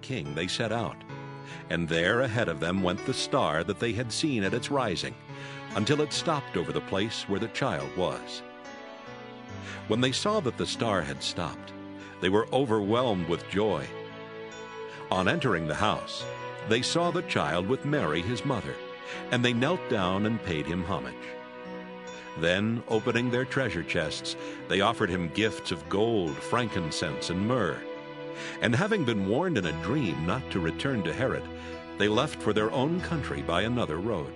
king, they set out. And there ahead of them went the star that they had seen at its rising, until it stopped over the place where the child was. When they saw that the star had stopped, they were overwhelmed with joy. On entering the house, they saw the child with Mary his mother, and they knelt down and paid him homage. Then, opening their treasure chests, they offered him gifts of gold, frankincense, and myrrh. And having been warned in a dream not to return to Herod, they left for their own country by another road.